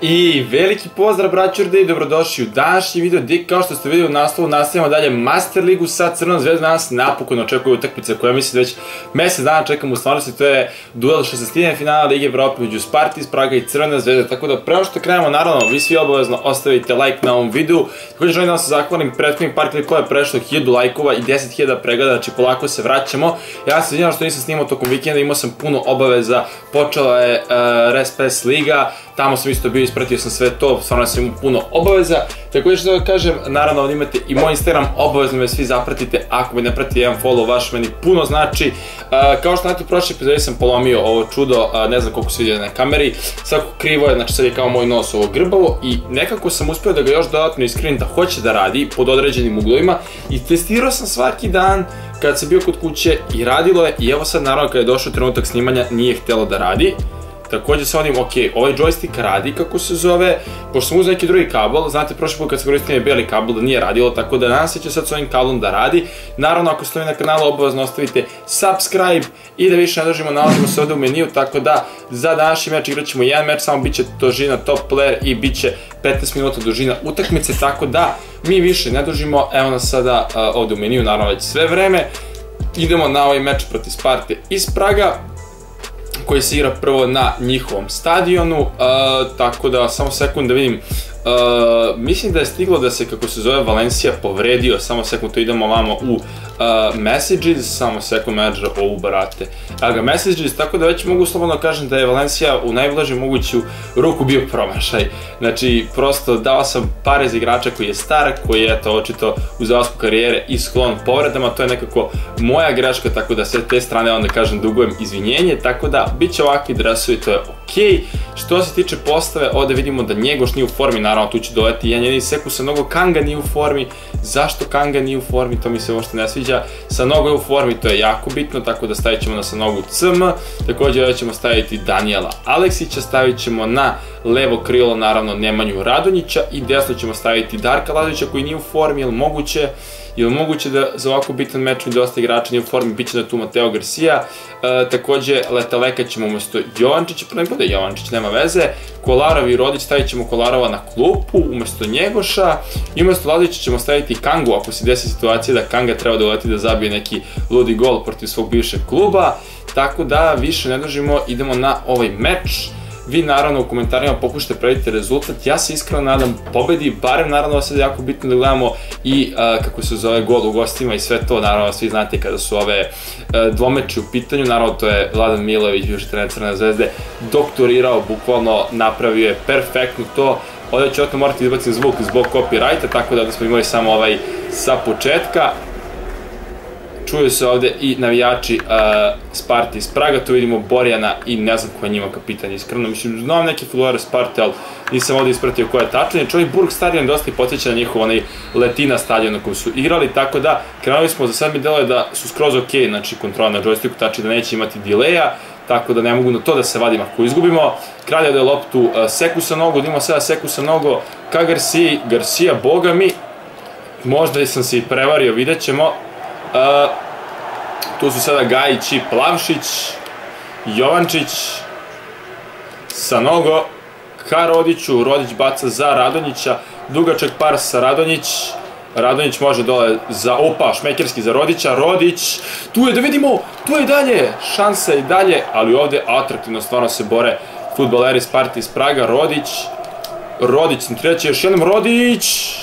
I veliki pozdrav braćurde i dobrodošli u današnji video gdje kao što ste vidjeli u naslovu nastavljamo dalje Master Ligu sa Crnom zvezdom. Danas napokon očekuje utakmica koja mislim već mesec dana čekamo u stvarnosti to je duel 16. finala Lige Evrope među Sparti Praga i Crvena zvezda tako da prema što krenemo naravno vi svi obavezno ostavite like na ovom videu. Također želim da vam se zahvalim prethodnih par klipova je prešlo 1000 lajkova i 10.000 pregleda znači polako se vraćamo. Ja se izvinjam što nisam snimao tokom vikenda imao sam puno obaveza počela je uh, Respes Liga tamo sam isto bio, ispratio sam sve to, stvarno sam imao puno obaveza. Također što da kažem, naravno ovdje imate i moj Instagram, obavezno me svi zapratite, ako me ne pratite jedan follow vaš meni puno znači. Uh, kao što znate, u prošle epizodi sam polomio ovo čudo, uh, ne znam koliko se vidi na kameri, svako krivo je, znači sad je kao moj nos ovo grbavo i nekako sam uspio da ga još dodatno iskrenim da hoće da radi pod određenim uglovima i testirao sam svaki dan kad sam bio kod kuće i radilo je i evo sad naravno kada je došao trenutak snimanja nije htjelo da radi. Takođe sa onim, ok, ovaj joystick radi kako se zove, pošto sam uzeo neki drugi kabel, znate prošli put kad sam koristio je beli kabel da nije radilo, tako da nadam se će sad s ovim kablom da radi. Naravno, ako ste na kanalu, obavezno ostavite subscribe i da više ne držimo, nalazimo se ovde u meniju, tako da za današnji meč igrat ćemo jedan meč, samo bit će dužina top player i bit će 15 minuta dužina utakmice, tako da mi više ne dužimo, evo nas sada ovde u meniju, naravno već sve vreme. Idemo na ovaj meč protiv Sparte iz Praga, koji se igra prvo na njihovom stadionu, tako da samo sekund da vidim Uh, mislim da je stiglo da se, kako se zove, Valencija povredio, samo sekund, to idemo vamo u uh, Messages, samo sekund menadžer, ovu barate. Evo ga, Messages, tako da već mogu slobodno kažem da je Valencija u najblažem moguću ruku bio promašaj. Znači, prosto dao sam pare za igrača koji je star, koji je, eto, očito u zalasku karijere i sklon povredama, to je nekako moja greška, tako da sve te strane, onda kažem, dugujem izvinjenje, tako da, bit će ovakvi dresovi, to je okej. Što se tiče postave, ovde vidimo da Njegoš nije u formi, naravno tu će doveti jedan jedini seku sa mnogo Kanga nije u formi, zašto Kanga nije u formi, to mi se uopšte ne sviđa, sa nogo je u formi, to je jako bitno, tako da stavit ćemo na sa nogu CM, također ovdje ćemo staviti Daniela Aleksića, stavit ćemo na levo krilo naravno Nemanju Radonjića i desno ćemo staviti Darka Lazovića koji nije u formi, jel moguće, je li moguće da za ovako bitan meč mi dosta igrača nije u formi, bit će da tu Mateo Garcia, e, takođe Letaleka ćemo umesto Jovančića, pa ne bude Jovančić, nema veze, Kolarov i Rodić stavit ćemo Kolarova na klupu umesto Njegoša. I umesto Lazića ćemo staviti Kangu ako se desi situacija da Kanga treba da uleti da zabije neki ludi gol protiv svog bivšeg kluba, tako da više ne držimo, idemo na ovaj meč. Vi naravno u komentarima pokušajte prediti rezultat, ja se iskreno nadam pobedi, barem naravno sad je jako bitno da gledamo i uh, kako se zove gol u gostima i sve to, naravno svi znate kada su ove uh, dvomeče u pitanju, naravno to je Vladan Milović, bivši trener Crne zvezde, doktorirao, bukvalno napravio je perfektno to, ovdje ću otno morati izbaciti zvuk zbog copyrighta, tako da, da smo imali samo ovaj sa početka, čuju se ovde i navijači uh, Sparti iz Praga, tu vidimo Borjana i ne znam ko je njima kapitan, iskreno, mislim, znam neke futbolare Sparte, ali nisam ovde ispratio ko je tačan, čovjek Burg stadion dosta i potiče na njihov onaj Letina stadion na kojem su igrali, tako da krenuli smo, za sad mi deluje da su skroz ok, znači kontrola na joysticku, tači da neće imati dileja, tako da ne mogu na to da se vadim ako izgubimo. Kralja da je loptu uh, seku sa nogu, da sada seku sa nogu. Ka Garcia, Garcia, boga mi, možda sam se i prevario, vidjet ćemo, Uh, tu su sada Gajić i Plavšić, Jovančić, Sanogo, ka Rodiću, Rodić baca za Radonjića, dugačak par sa Radonjić, Radonjić može dole za, opa, šmekerski za Rodića, Rodić, tu je da vidimo, tu je dalje, šansa i dalje, ali ovde atraktivno stvarno se bore futboleri Sparti iz Praga, Rodić, Rodić, treći još jednom, Rodić,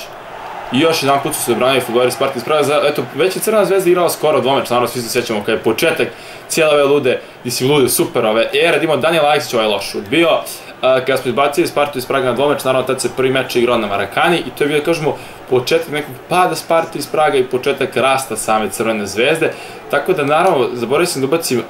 I još jedan put su se branili futboleri Sparta iz Praga. Eto, već je Crna zvezda igrala skoro dvomeč, naravno svi se sjećamo kada je početak cijele ove lude, mislim lude, super ove ere, imamo Daniel Aleksić ovaj loš odbio, kada smo izbacili Spartu iz Praga na dvomeč, naravno tad se prvi meč igrao na Marakani i to je bio, da kažemo, početak nekog pada Sparta iz Praga i početak rasta same Crvene zvezde, tako da naravno, zaboravio sam da ubacim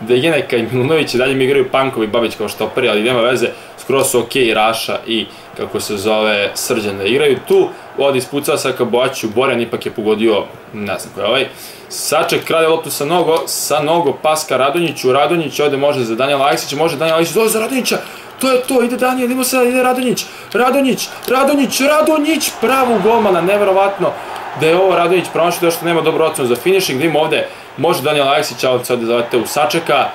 da je Jeneka i Milunović i dalje mi igraju Pankovi i Babić kao štoperi, ali nema veze, skoro su okej okay, Raša i kako se zove Srđan da igraju tu, ovdje ispucao sa Kaboću, Borjan ipak je pogodio, ne znam ko je ovaj, Saček krade loptu sa nogo, sa nogo paska Radonjiću, Radonjić ovde može za Danijela Aleksića, može Danijela Aleksić, zove za Radonjića, to je to, ide Danijel, idemo sada, ide Radonjić, Radonjić, Radonjić, Radonjić, pravu golmana, neverovatno da je ovo Radonjić promašao, da što nema dobro ocenu za finishing, da ima ovde, može Danijel Aleksić, ali ovde zovete u Sačeka,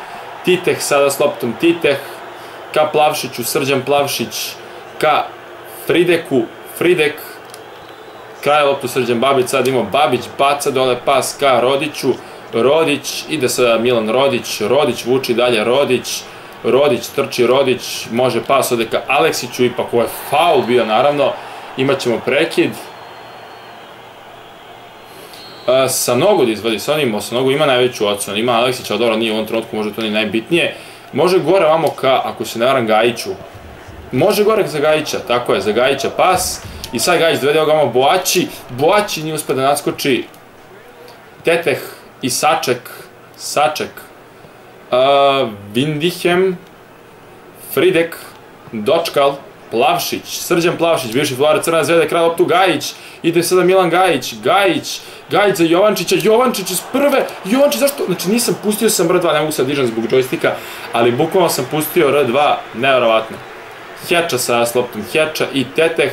Titeh sada s loptom, Titeh, ka Plavšiću, Srđan Plavšić, ka Frideku, Fridek, kraj loptu Srđan Babić, sad imamo Babić, baca dole pas ka Rodiću, Rodić, ide sa Milan Rodić, Rodić vuči dalje, Rodić, Rodić trči, Rodić, može pas ode ka Aleksiću, ipak ovo je faul bio naravno, imat ćemo prekid. E, sa nogu da izvadi, sa onim, sa nogu ima najveću ocenu, ima Aleksić, ali dobro, nije u ovom trenutku, možda to nije najbitnije. Može gore vamo ka, ako se ne varam, Gajiću. Može gore za Gajića, tako je, za Gajića pas. I sad Gajić dovede ga vamo Boači, Boači nije uspio da naskoči. Teteh i Saček, Saček, uh, Vindihem, Fridek, Dočkal, Plavšić, Srđan Plavšić, bivši Flora Crna zvezda, kraj loptu Gajić, ide sada Milan Gajić, Gajić, Gajić za Jovančića, Jovančić iz prve, Jovančić zašto, znači nisam pustio sam R2, ne mogu sad dižem zbog džojstika, ali bukvalno sam pustio R2, nevjerovatno. Heča sa loptom Heča i Teteh,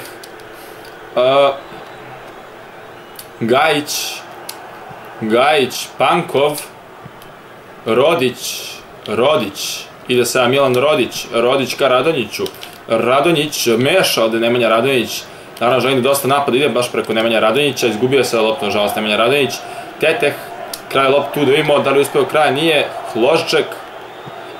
Gajić, Gajić, Pankov, Rodić, Rodić, ide sa Milan Rodić, Rodić ka Radonjiću, Radonjić meša ovde Nemanja Radonjić, naravno želim da dosta napada ide baš preko Nemanja Radonjića, izgubio se loptu, nažalost, Nemanja Radonjić, Teteh, kraj loptu tu da vidimo da li uspeo kraj, nije, Hlošček,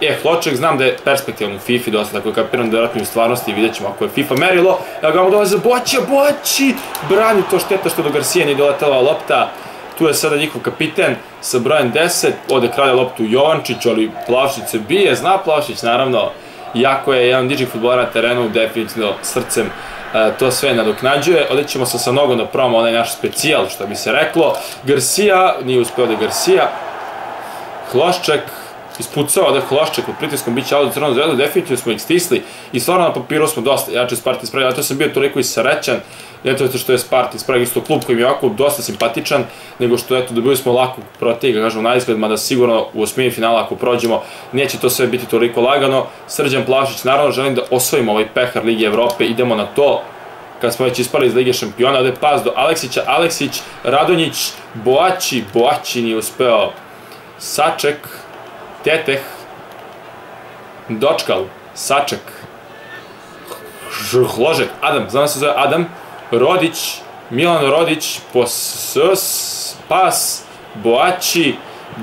E, Hloček znam da je perspektivan u FIFA dosta, tako kapiram da je vratno u stvarnosti, vidjet ćemo ako je FIFA merilo. Evo ga mu dolaze Boći, Boći! Brani to šteta što do Garcia nije doletala lopta. Tu je sada njihov kapiten sa brojem 10, ode kralja loptu Jovančić, ali Plavšić se bije, zna Plavšić naravno, iako je jedan diđih futbolara na terenu, definitivno srcem e, to sve nadoknađuje. Ovdje ćemo sa nogom da probamo onaj naš specijal, što bi se reklo. Garcia, nije uspeo da Garcia. Hlošček, ispucao da Hlošček pod pritiskom biće auto crveno zvezda, definitivno smo ih stisli. I stvarno na papiru smo dosta jače Sparti spravili, zato sam bio toliko i srećan, ne to što je Sparti spravili isto klub koji mi je ovako dosta simpatičan, nego što eto dobili smo lako protiv, kažemo na izgled, mada sigurno u osmini finala ako prođemo, neće to sve biti toliko lagano. Srđan Plavšić, naravno želim da osvojimo ovaj pehar Lige Evrope, idemo na to, kad smo već ispali iz Lige šampiona, ovde pas do Aleksića, Aleksić, Radonjić, Boači, Boači nije uspeo, Saček, Teteh, Dočkal, Saček, Hložek, Adam, znam da se zove Adam, Rodić, Milan Rodić, Posus, Pas, Boači,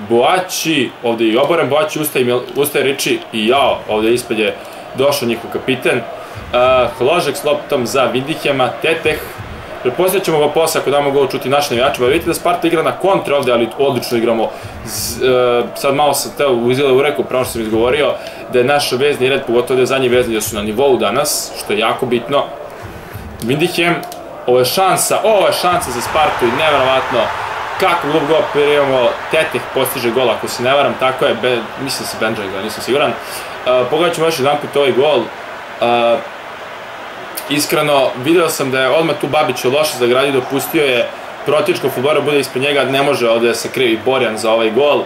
Boači, ovde i oboren Boači, ustaje, ustaje Riči i jao, ovde ispred je došao njihov kapiten. Uh, Hložek s loptom za Vindihema, Teteh, Prepostavit ćemo ga posle ako damo gol čuti naši navijačima. Vidite da Sparta igra na kontre ovde, ali odlično igramo. E, sad malo sam teo uzela u reku, pravo što sam izgovorio, da je naš vezni red, pogotovo da je zadnji vezni, da su na nivou danas, što je jako bitno. Windihem, ovo je šansa, ovo je šansa za Spartu i nevjerovatno kako glup gol imamo, Teteh postiže gol, ako se ne varam, tako je, be, mislim da se Benjaj nisam siguran. Uh, pogledat ćemo još jedan put ovaj gol. Uh, Iskreno, video sam da je odmah tu Babić loše zagradio, dopustio je protičko futbora bude ispred njega, ne može ovde da se krivi Borjan za ovaj gol.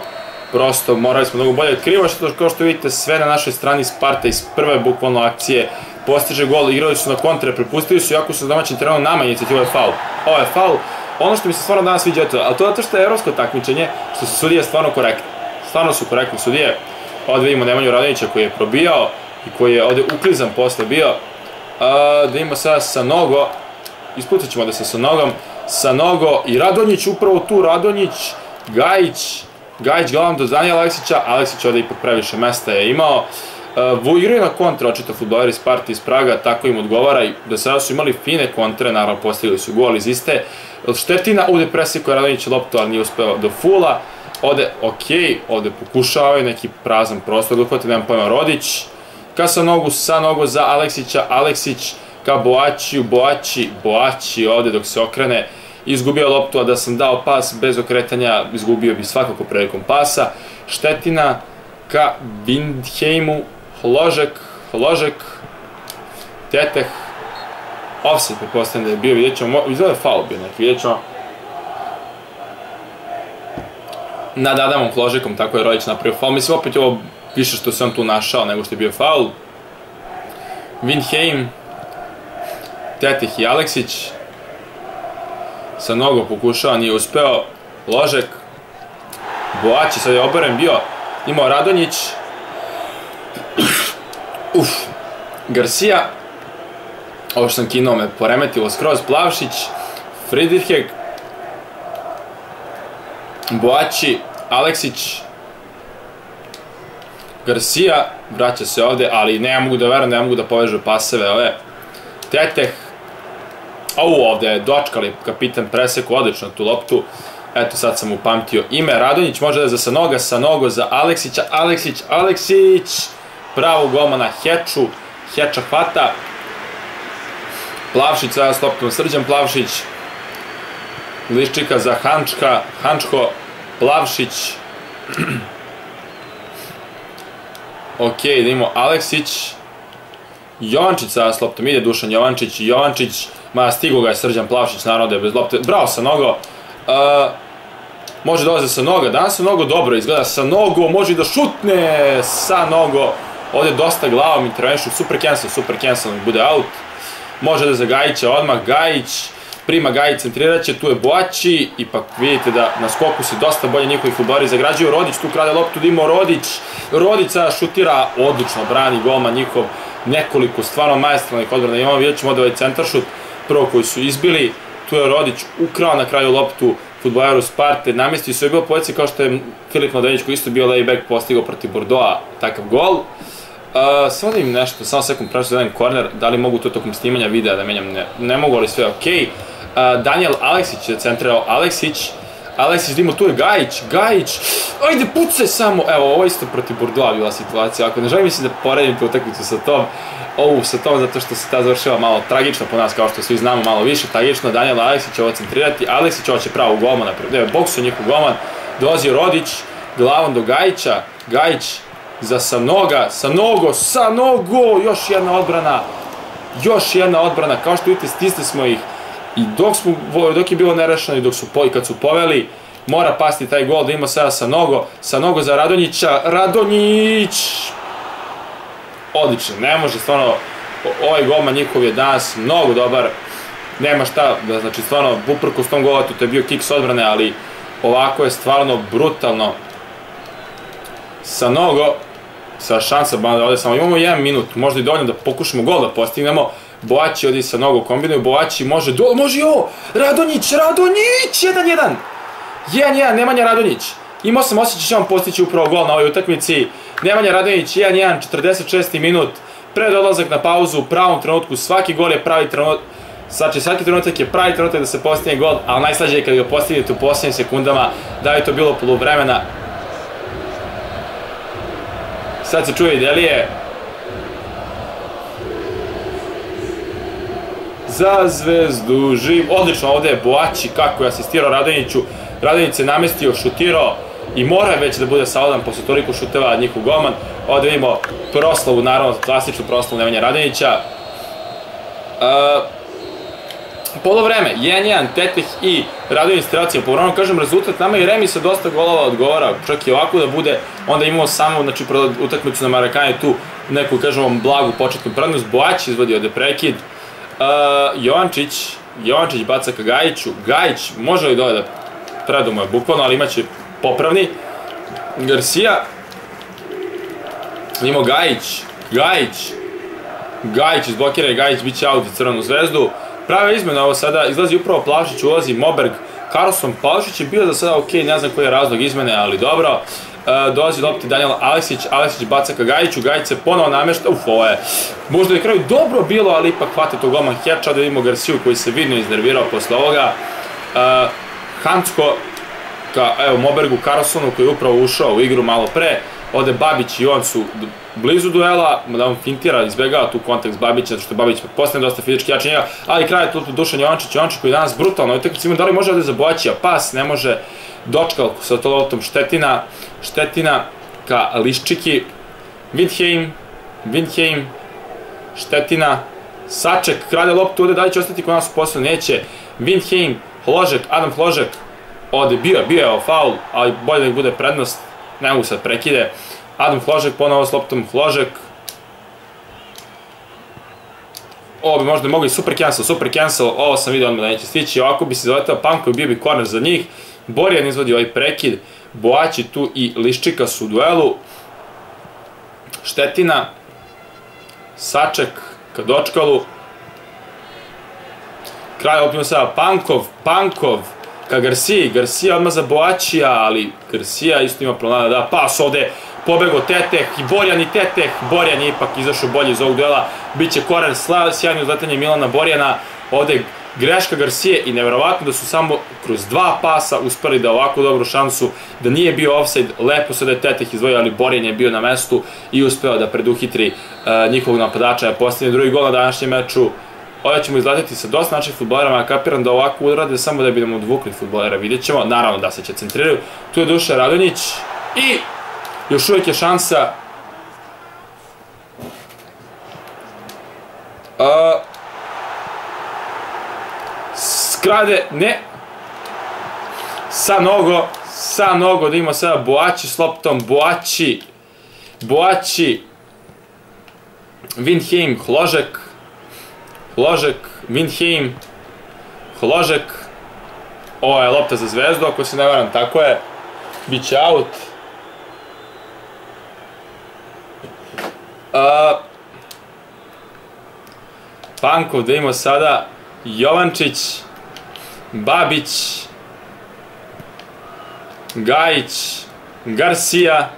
Prosto morali smo mnogo bolje otkrivo, što kao što vidite sve na našoj strani Sparta iz prve bukvalno akcije postiže gol, igrali su na kontre, prepustili su, jako su domaćim terenu nama inicijativu je faul. Ovo je faul. Ono što mi se stvarno danas sviđa, to, ali to je zato što je evropsko takmičenje, što su sudije stvarno korektni. Stvarno su korektni sudije. Ovde vidimo Nemanju Radonića koji je probijao i koji je ovde uklizan posle bio, da ima sada sa nogo, ispucat ćemo da se sa nogom, sa nogo i Radonjić, upravo tu Radonjić, Gajić, Gajić glavom do Danija Aleksića, Aleksić ovde ipak previše mesta je imao. Igraju na kontra, očito futboleri iz iz Praga, tako im odgovara i da sada su imali fine kontre, naravno postigli su gol iz iste. Štetina, ovde presikuje Radonjić loptu, ali nije uspeo do fula. Ode, ok, ovde pokušavaju neki prazan prostor, da uhvati, nemam pojma, Rodić, ka sa nogu, sa nogu za Aleksića, Aleksić ka Boačiju, Boači, Boači ovde dok se okrene, izgubio loptu, a da sam dao pas bez okretanja, izgubio bi svakako prilikom pasa. Štetina ka Windheimu, Hložek, Hložek, Teteh, offset prepostavljam da je bio, vidjet ćemo, izgleda je faul bio neki, vidjet ćemo. Nad Adamom Hložekom, tako je Rojić napravio faul, mislim opet ovo više što se on tu našao nego što je bio faul. Windheim, Tetih i Aleksić. Sa nogo pokušava, nije uspeo. Ložek. Boači, sad je oboren bio. Imao Radonjić. Uf, Garcia, ovo što sam kinuo me poremetilo skroz, Plavšić, Friedrichek, Boači, Aleksić, Garcia, vraća se ovde, ali ne mogu da verujem, ne mogu da povežu paseve ove. Teteh, Au, ovde je dočkali kapitan preseku odlično tu loptu. Eto, sad sam upamtio ime. Radonjić može da je za Sanoga, Sanogo za Aleksića, Aleksić, Aleksić. Pravo golmana Heču, Heča hvata. Plavšić sada s loptom, Srđan Plavšić. Liščika za Hančka, Hančko, Plavšić. ok, da imamo Aleksić. Jovančić sada s loptom, ide Dušan Jovančić, Jovančić, ma stigo ga je Srđan Plavšić, naravno da je bez lopte, bravo sa nogo, uh, može dolaze sa noga, danas sa nogo dobro izgleda, sa nogo može da šutne, sa nogo, ovde dosta glavom intervenšu, super cancel, super cancel, bude out, može da za Gajića odmah, Gajić, prima Gajić, centriraće, tu je Boači, ipak vidite da na skoku se dosta bolje njihovi futbori zagrađuju, Rodić tu krade loptu, Dimo Rodić, Rodić sada šutira, odlično brani golman njihov, nekoliko stvarno majestralnih odbrana imamo, vidjet ćemo ovde ovaj centaršut, prvo koji su izbili, tu je Rodić ukrao na kraju loptu futbolaru Sparte, namestio se je bilo pojecija kao što je Filip Mladenić koji isto bio layback postigao protiv Bordeaux takav gol. Uh, samo da im nešto, samo sekund, prešao da korner, da li mogu to tokom snimanja videa da menjam, ne, ne mogu, ali sve okej. Okay. Daniel Aleksić je centrirao Aleksić, Aleksić Dimo, tu je Gajić, Gajić, ajde pucaj samo, evo ovo isto protiv Bordeaux bila situacija, ako ne želim mislim da poredim tu utakmicu sa tom, ovu sa tom zato što se ta završila malo tragično po nas, kao što svi znamo, malo više tragično, Daniel Aleksić će ovo centrirati, Aleksić ovo će pravo golman, da boksu njihov golman, dolazi Rodić, glavom do Gajića, Gajić za Sanoga, Sanogo, Sanogo, još jedna odbrana, još jedna odbrana, kao što vidite, stisli smo ih, I dok, smo, dok je bilo nerešeno i dok su, i kad su poveli, mora pasti taj gol da ima sada sa nogo, sa nogo za Radonjića, Radonjić! Odlično, ne može stvarno, ovaj golman njihov je danas mnogo dobar, nema šta, da, znači stvarno, uprko s tom golatu, to je bio kiks odbrane, ali ovako je stvarno brutalno. Sa nogo, sa šansa, da ovde samo imamo jedan minut, možda i dovoljno da pokušamo gol da postignemo, Boaći ovdje sa nogu kombinuju, Boaći može do, može i ovo, Radonjić, Radonjić, 1-1, 1-1, Nemanja Radonjić, imao sam osjećaj će on postići upravo gol na ovoj utakmici, Nemanja Radonjić, 1-1, 46. minut, pred odlazak na pauzu, u pravom trenutku, svaki gol je pravi trenutak, Znači, svaki trenutak je pravi trenutak da se postigne gol, ali najslađe je kad ga postignete u posljednjim sekundama, da je to bilo poluvremena. Sad se čuje i Delije, za zvezdu živ. Odlično, ovde je Boači kako je asistirao Radonjiću. Radonjić se namestio, šutirao i mora već da bude saudan posle toliko šuteva njihov golman. Ovde vidimo proslavu, naravno klasičnu proslavu Nemanja Radonjića. Uh, polo vreme, 1-1, Tetih i Radonjić strelacija. Po vremenu kažem rezultat, nama i Remi sa dosta golova odgovara, čak i ovako da bude, onda imamo samo, znači, utakmicu na Marakani tu neku, kažemo, blagu početnu prednost. Boać izvodi ovde prekid, Uh, Jovančić, Jovančić baca ka Gajiću, Gajić može li dole da predumuje bukvalno, ali imaće popravni. Garcia, imamo Gajić, Gajić, Gajić izblokira i Gajić bit će out za crvenu zvezdu. Prava izmena ovo sada, izlazi upravo Plavšić, ulazi Moberg, Carlson Plavšić je bio za sada ok, ne znam koji je razlog izmene, ali dobro. Uh, dolazi lopti Daniel Aleksić, Aleksić baca ka Gajiću, Gajić se ponovo namešta, uf, ovo je možda je kraju dobro bilo, ali ipak hvata to golman Herča, da vidimo Garciju koji se vidno iznervirao posle ovoga. Uh, Hansko ka, evo, Mobergu Carlsonu koji je upravo ušao u igru malo pre, ovde Babić i on su blizu duela, da on fintira, izbjegava tu kontakt s Babića, zato što Babić postane dosta fizički jači njega, ali kraj je tu Dušan Jovančić, Jovančić koji je danas brutalno, ovaj tekmici ima da li može ovde za Boaćija, pas, ne može, dočkal sa to loptom Štetina, Štetina ka Liščiki, Windheim, Windheim, Štetina, Saček, kralja loptu, ovde da li će ostati kod nas u poslu, neće, Windheim, Hložek, Adam Hložek, ovde bio, bio je faul, ali bolje da ih bude prednost, ne mogu sad prekide, Adam Hložek, ponovo s loptom Hložek, ovo bi možda mogli super cancel, super cancel, ovo sam vidio odmah da neće stići, ovako bi se zaletao Panko bio bi korner za njih, Borjan izvodi ovaj prekid, Boaći tu i Liščika su u duelu, Štetina, Saček ka Dočkalu. Kraj opimo sada Pankov, Pankov ka Garcia, Garcia odmah za Boačija, ali Garcia isto ima problema da pas ovde. Pobego Teteh i Borjan i Teteh, Borjan je ipak izašao bolje iz ovog duela, bit će koran sjajno uzletanje Milana Borjana, ovde greška Garcia i nevjerovatno da su samo kroz dva pasa uspeli da ovako dobru šansu, da nije bio offside, lepo se da je Teteh izdvojio, ali Borjan je bio na mestu i uspeo da preduhitri uh, njihovog napadača, je postavljen drugi gol na današnjem meču, Ovdje ćemo izletiti sa dosta naših futbolera, a kapiram da ovako urade samo da bi nam odvukli futbolera, vidjet ćemo. Naravno da se će centriraju. Tu je Duša Radonjić i još uvijek je šansa Uh, skrade, ne. Sa nogo, sa nogo, da imamo sada Boači s loptom, Boači, Boači, Windheim, Hložek, Hložek, Windheim, Hložek, ovo je lopta za zvezdu, ako se ne varam, tako je, Biće out. Uh, Pankov da imamo sada Jovančić, Babić, Gajić, Garcia,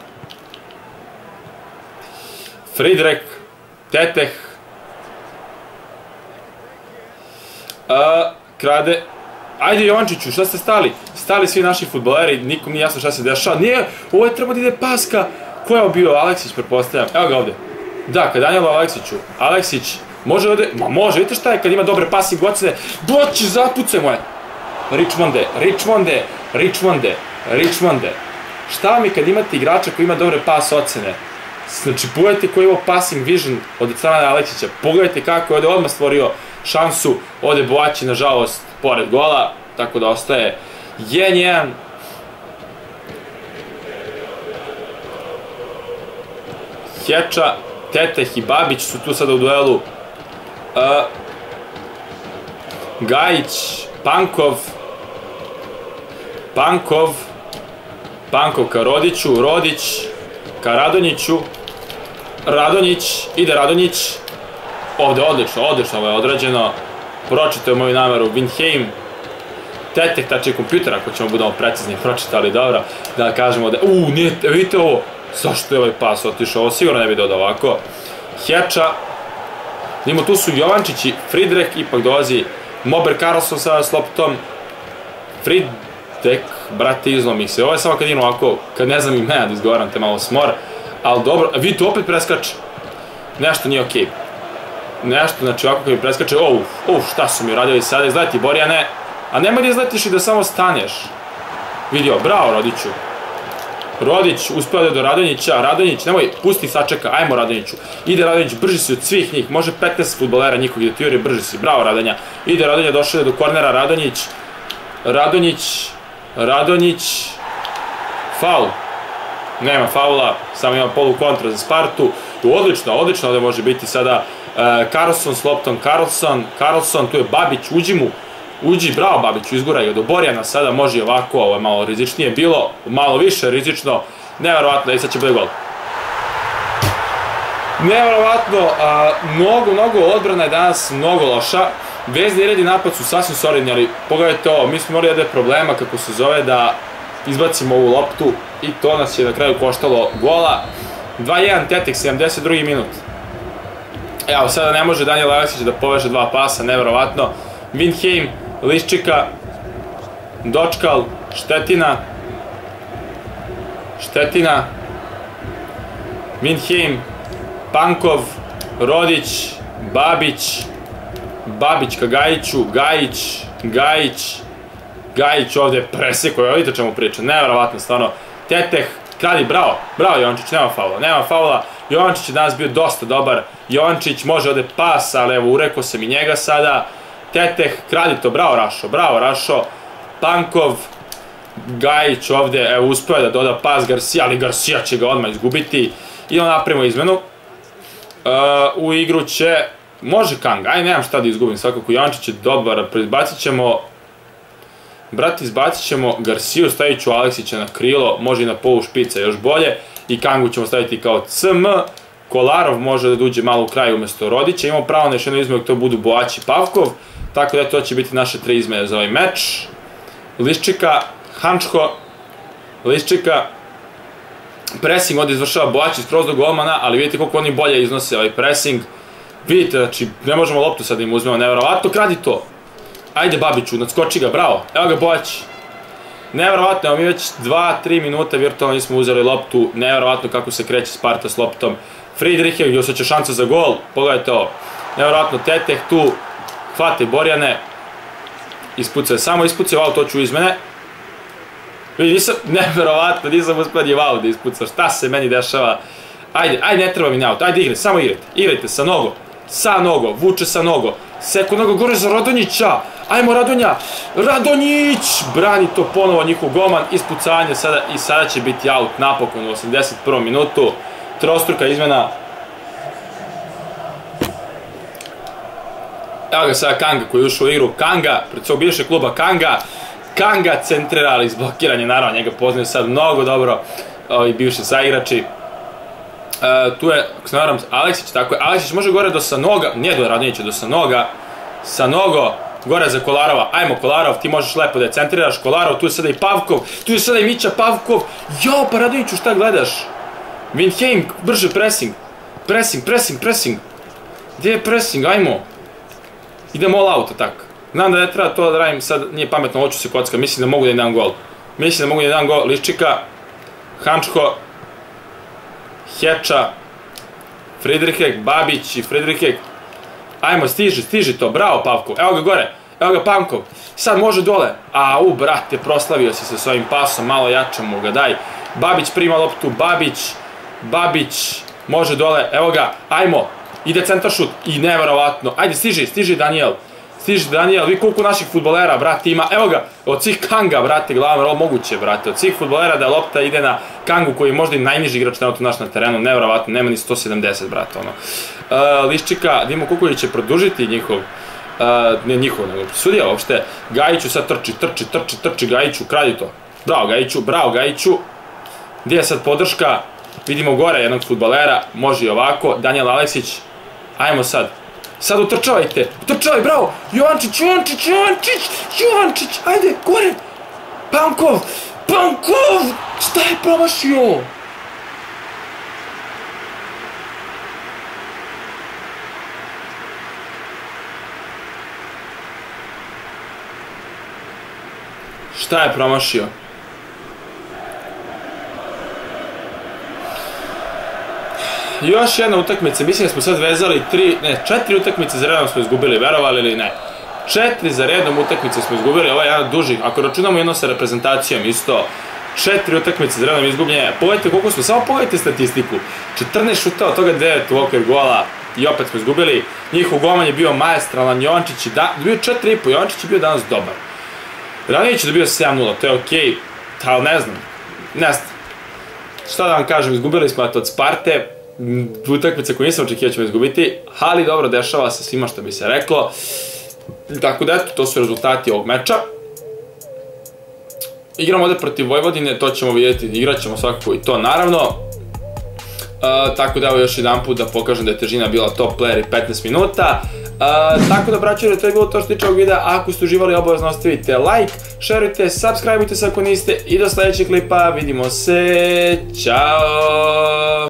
Fridrek, Teteh, A, krade. Ajde Jovančiću, šta ste stali? Stali svi naši futboleri, nikom nije jasno šta se dešava. Nije, ovo je treba da ide paska. Ko je bio? Aleksić, prepostavljam. Evo ga ovde. Da, ka Danielu Aleksiću. Aleksić, može ovde, ma može, vidite šta je kad ima dobre passing ocene. Doći, zapuce moje. Richmonde, Richmonde, Richmonde, Richmonde. Šta vam je kad imate igrača koji ima dobre pas ocene? Znači, pogledajte koji je ovo passing vision od strane Aleksića. Pogledajte kako je ovde odmah stvorio šansu. Ovde Boaći, nažalost, pored gola, tako da ostaje 1-1. Heča, Teteh i Babić su tu sada u duelu. Uh, Gajić, Pankov, Pankov, Pankov ka Rodiću, Rodić ka Radonjiću, Radonjić, ide Radonjić, Ovde odlično, odlično ovo je odrađeno. Pročitao moju nameru Windheim. Tetek, tači kompjuter, ako ćemo budemo precizni, pročitali, dobro. Da kažemo da, uuu, nije, vidite ovo, zašto je ovaj pas otišao, ovo sigurno ne bi dodao ovako. Heča, Nimo tu su Jovančić i Fridrek, ipak dolazi Mober Karlsson sada s loptom. Fridrek, brate, izlomi se. Ovo je samo kad idem ovako, kad ne znam imena da izgovaram te malo smor. Ali dobro, vidite, opet preskače. Nešto nije okej. Okay nešto, znači ovako kad mi preskače, uf, uf, šta su mi uradili sada, izleti Borjane, a nemoj da izletiš i da samo staneš. Vidio, bravo Rodiću. Rodić uspeo da do Radonjića, Radonjić, nemoj, pusti sačeka, ajmo Radonjiću. Ide Radonjić, brži si od svih njih, može 15 futbolera njihovih da ti juri, brži si, bravo Radonja. Ide Radonja, došao je do kornera, Radonjić, Radonjić, Radonjić, faul. Nema faula, samo ima polu kontra za Spartu. Odlično, odlično ovde može biti sada Uh, Carlson s loptom, Carlson, Carlson, tu je Babić, uđi mu, uđi, bravo Babiću, izguraj do Borjana, sada može ovako, ovo je malo rizičnije bilo, malo više rizično, neverovatno, i sad će bude gol. Neverovatno, a, mnogo, mnogo odbrana je danas mnogo loša, vezni red i napad su sasvim solidni, ali pogledajte ovo, mi smo morali jedne problema, kako se zove, da izbacimo ovu loptu i to nas je na kraju koštalo gola. 2-1 Tetek, 72. minut. Evo, sada ne može Daniel Aleksić da poveže dva pasa, nevjerovatno. Windheim, Liščika, Dočkal, Štetina, Štetina, Windheim, Pankov, Rodić, Babić, Babić ka Gajiću, Gajić, Gajić, Gajić ovde preseko, vidite čemu priča, nevjerovatno, stvarno. Teteh, Kralj, bravo, bravo Jovančić, nema faula, nema faula. Jovančić je danas bio dosta dobar. Jovančić može ode pas, ali evo, urekao sam i njega sada. Teteh, Kraljito, bravo Rašo, bravo Rašo. Pankov, Gajić ovde, evo, uspeo da doda pas Garcia, ali Garcia će ga odmah izgubiti. I onda napravimo izmenu. Uh, u igru će, može Kang, aj nemam šta da izgubim, svakako Jovančić je dobar, predbacit ćemo Brat, izbacit ćemo Garciju, stavit ću Aleksića na krilo, može i na polu špica još bolje. I Kangu ćemo staviti kao CM, Kolarov može da dođe malo u kraju umesto Rodića, imamo pravo na još jednu izmenu, to budu Boać i Pavkov, tako da to će biti naše tri izmene za ovaj meč. Liščika, Hančko, Liščika, pressing ovdje izvršava Boać skroz do golmana, ali vidite koliko oni bolje iznose ovaj pressing. Vidite, znači, ne možemo loptu sad da im uzmemo, nevjerovatno, kradi to. Ajde Babiću, nadskoči ga, bravo. Evo ga Boać. Nevjerovatno, mi već 2-3 minuta virtualno nismo uzeli loptu. Nevjerovatno kako se kreće Sparta s loptom. Friedrich je osjeća šanca za gol. Pogledajte ovo. Nevjerovatno, Teteh tu. Hvate Borjane. Ispucao je, samo ispucao, wow, to ću izmene. Vidi, nisam, nevjerovatno, nisam ni wow da ispucao. Šta se meni dešava? Ajde, ajde, ne treba mi naut, ajde igrajte, samo igrajte. Igrajte sa nogo, sa nogo, vuče sa nogo. Seko nogo gore za Radonjića. Ajmo Radonja, Radonjić! Brani to ponovo njihov goman, ispucanje sada i sada će biti out napokon u 81. minutu. Trostruka izmena. Evo ga sada Kanga koji je ušao u igru. Kanga, pred svog bivšeg kluba Kanga. Kanga centrira, ali izblokiranje, naravno, njega poznaju sad mnogo dobro ovi bivši saigrači. Uh, tu je, ako se naravno, Aleksić, tako je, Aleksić može gore do Sanoga, nije do Radonjića, do Sanoga, Sanogo, gore za Kolarova, ajmo Kolarov, ti možeš lepo da je centriraš, Kolarov, tu je sada i Pavkov, tu je sada i Mića Pavkov, jo, pa Radonjiću, šta gledaš? Windheim, brže pressing, pressing, pressing, pressing, gdje je pressing, ajmo, idemo all out atak, znam da ne treba to da radim, sad nije pametno, hoću se kocka, mislim da mogu da jedan gol, mislim da mogu da jedan gol, Liščika, Hančko, Heča, Friedrichek, Babić i Friedrichek. Ajmo, stiži, stiži to, bravo Pavkov. Evo ga gore, evo ga Pamkov. Sad može dole. A, u, brate, proslavio si se s ovim pasom, malo jače mu ga, daj. Babić prima loptu, Babić, Babić, može dole, evo ga, ajmo. Ide centar šut i neverovatno. Ajde, stiži, stiži Daniel. Stiži Daniel, vi koliko naših futbolera, brate, ima, evo ga, od svih Kanga, brate, glavno, ovo moguće, brate, od svih futbolera da lopta ide na Kangu, koji je možda i najniži igrač na naš na terenu, nevjerovatno, nema ni 170, brate, ono. Uh, Liščika, Dimo Kuković će produžiti njihov, uh, ne njihov, nego sudija uopšte, Gajiću sad trči, trči, trči, trči, Gajiću, kradi to. Bravo Gajiću, bravo Gajiću. Gdje je sad podrška? Vidimo gore jednog futbolera, može i ovako, Daniel Aleksić, ajmo sad, Sad utrčavajte. Utrčavaj, bravo. Jovančić, Jovančić, Jovančić, Jovančić. Ajde, gore. Pankov. Pankov. Šta je promašio? Šta je promašio? Još jedna utakmica, mislim da smo sad vezali tri, ne, četiri utakmice za redom smo izgubili, verovali ili ne. Četiri za redom utakmice smo izgubili, ovo je jedan duži, ako računamo jedno sa reprezentacijom isto, četiri utakmice za redom izgubljenje. Pogledajte koliko smo, samo pogledajte statistiku. 14 šuta, od toga 9 u okvir gola i opet smo izgubili. Njihov golman je bio maestralan, Jovančić je da, bio 4,5, Jovančić je bio danas dobar. Ranić je dobio 7-0, to je okej, okay, ali ne znam, ne znam. Šta da vam kažem, izgubili smo od Sparte, utakmica koju nisam očekio da ćemo izgubiti, ali dobro, dešava se svima što bi se reklo. Tako da, eto, to su rezultati ovog meča. Igramo ovde protiv Vojvodine, to ćemo vidjeti, igrat ćemo svakako i to naravno. Uh, tako da evo još jedan put da pokažem da je težina bila top player i 15 minuta. Uh, tako da braćo, to je bilo to što tiče ovog videa. Ako ste uživali, obavezno ostavite like, šerujte, subscribeujte se ako niste i do sledećeg klipa. Vidimo se, čao!